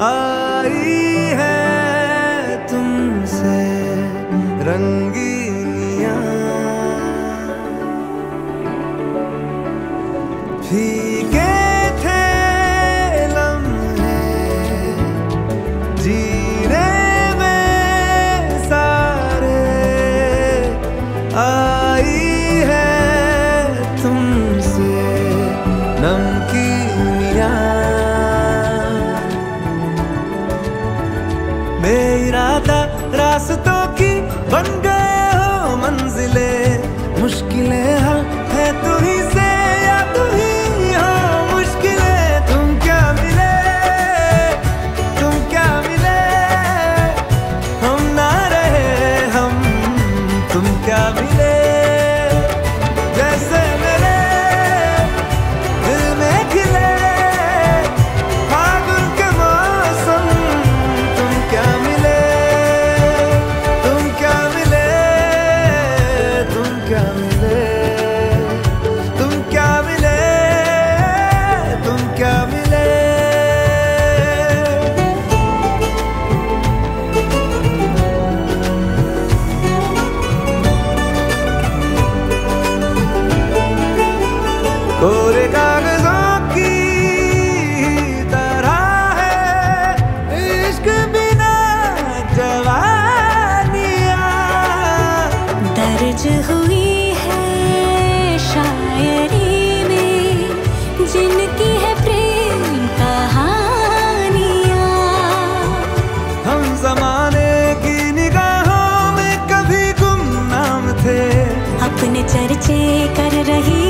आई है तुमसे रंगीनिया। फीके बेइरादा रास्तों की बन गए हो मंजिले मुश्किलें कोरे कागजों की तरह है। इश्क बिना जवानिया। दर्ज हुई है शायरी में जिनकी है प्रेम कहानियाँ। हम जमाने की निगाहों में कभी गुमनाम थे। अपने चर्चे कर रही